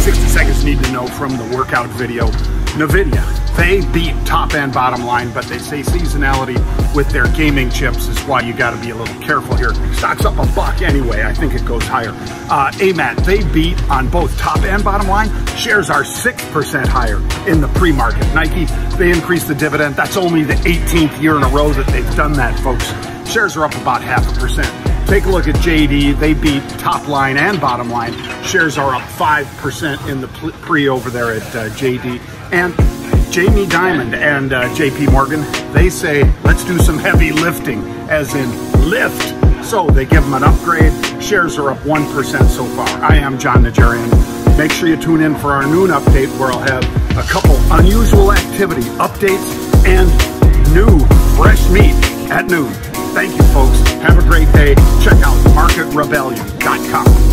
60 seconds need to know from the workout video. NVIDIA, they beat top and bottom line, but they say seasonality with their gaming chips is why you got to be a little careful here. Stock's up a buck anyway. I think it goes higher. Uh, AMAT, they beat on both top and bottom line. Shares are 6% higher in the pre-market. Nike, they increased the dividend. That's only the 18th year in a row that they've done that, folks. Shares are up about half a percent. Take a look at JD. They beat top line and bottom line. Shares are up 5% in the pre over there at uh, JD. And Jamie Dimon and uh, JP Morgan, they say, let's do some heavy lifting, as in Lyft. So they give them an upgrade. Shares are up 1% so far. I am Jon Najarian. Make sure you tune in for our noon update where I'll have a couple unusual activity updates and new fresh meat at noon. Thank you, folks. Have a great day. Check out marketrebellion.com.